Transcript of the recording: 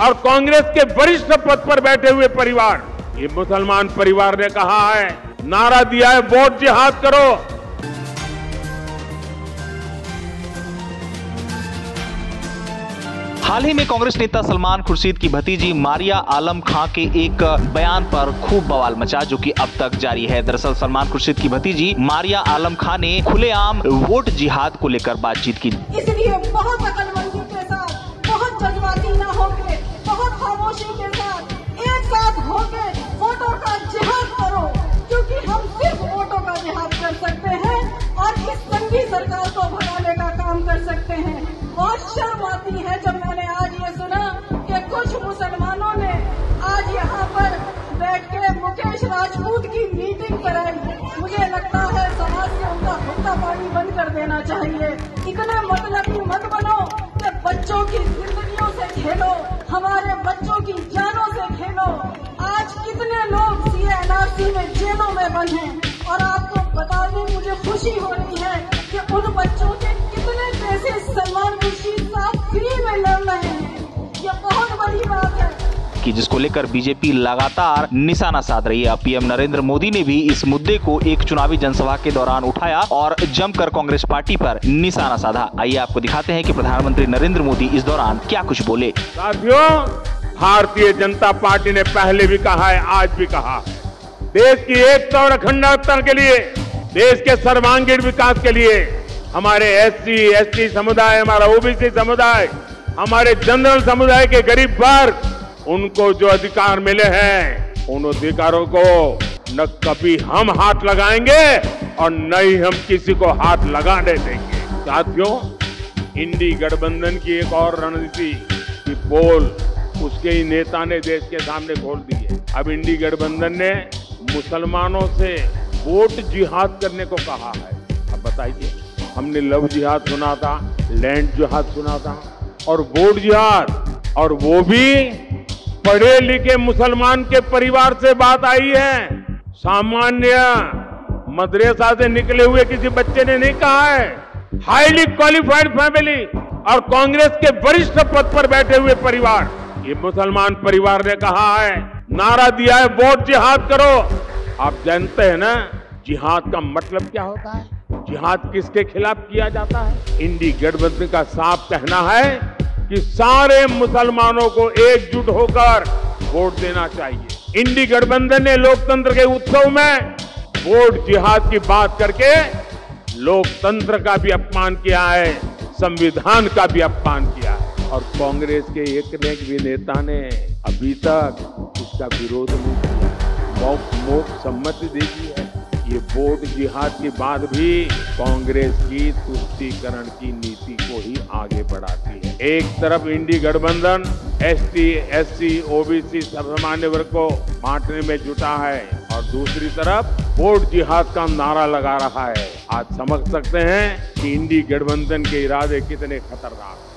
और कांग्रेस के वरिष्ठ पद पर बैठे हुए परिवार। ये मुसलमान परिवार ने कहा है नारा दिया है वोट जिहाद करो। हाल ही में कांग्रेस नेता सलमान खुर्शीद की भतीजी मारिया आलम खां के एक बयान पर खूब बवाल मचा जो कि अब तक जारी है। दरअसल सलमान खुर्शीद की भतीजी मारिया आलम खां ने खुलेआम वोट जिहाद को लेकर बातचीत की। इसलिए बहुत खामोशी के साथ एक साथ होकर वोटों का जिहाद करो, क्योंकि हम सिर्फ़ वोटों का जिहाद कर सकते हैं और इस संघी सरकार को भगाने का काम कर सकते हैं। बहुत शर्म आती है जब मैंने आज ये सुना कि कुछ मुसलमानों ने आज यहाँ पर बैठ के मुकेश राजपूत की मीटिंग कराई। मुझे लगता है समाज से उनका हुक्का पानी बंद कर देना चाहिए। इतने मतलबी मत बनो कि बच्चों की जिंदगियों से खेलो। हमारे बच्चों की जानों से खेलो। आज कितने लोग सीएनआरसी में जेलों में की, जिसको लेकर बीजेपी लगातार निशाना साध रही है। पीएम नरेंद्र मोदी ने भी इस मुद्दे को एक चुनावी जनसभा के दौरान उठाया और जमकर कांग्रेस पार्टी पर निशाना साधा। आइए आपको दिखाते हैं कि प्रधानमंत्री नरेंद्र मोदी इस दौरान क्या कुछ बोले। साथियों, भारतीय जनता पार्टी ने पहले भी कहा है, आज भी कहा देश की एकता और अखंडता के लिए, देश के सर्वांगीण विकास के लिए, हमारे एस एससी, एसटी समुदाय, हमारा ओबीसी समुदाय, हमारे जनरल समुदाय के गरीब वर्ग उनको जो अधिकार मिले हैं, उन अधिकारों को न कभी हम हाथ लगाएँगे और न ही हम किसी को हाथ लगाने देंगे। साथियों इंडी गठबंधन की एक और रणनीति की पोल उसके ही नेता ने देश के सामने खोल दी है। अब इंडी गठबंधन ने मुसलमानों से वोट जिहाद करने को कहा है। अब बताइए, हमने लव जिहाद सुना था, लैंड जिहाद सुना था, और वोट जिहाद, और वो भी पढ़े लिखे मुसलमान के परिवार से बात आई है। सामान्य मदरसा से निकले हुए किसी बच्चे ने नहीं कहा है। हाईली क्वालिफाइड फैमिली और कांग्रेस के वरिष्ठ पद पर बैठे हुए परिवार। ये मुसलमान परिवार ने कहा है। नारा दिया है, वोट जिहाद करो। आप जानते हैं ना, जिहाद का मतलब क्या होता है? जिहाद किसके खिलाफ किया जाता है? इंडी गठबंधन का साफ़ कहना है कि सारे मुसलमानों को एकजुट होकर वोट देना चाहिए। इंडी गठबंधन ने लोकतंत्र के उत्सव में वोट जिहाद की बात करके लोकतंत्र का भी अपमान किया है, संविधान का भी अपमान किया है। और कांग्रेस के एक ने भी नेता ने अभी तक इसका विरोध नहीं किया। मौक मोक सम्मति दे दी है। ये वोट जिहाद के बाद भी कांग्रेस की तुष्टीकरण की नीति को ही आगे बढ़ाती है। एक तरफ़ इंडी गठबंधन, एसटी, एससी, ओबीसी सामान्य वर्ग को बांटने में जुटा है और दूसरी तरफ़ वोट जिहाद का नारा लगा रहा है। आज समझ सकते हैं कि इंडी गठबंधन के इरादे कितने खतरनाक हैं।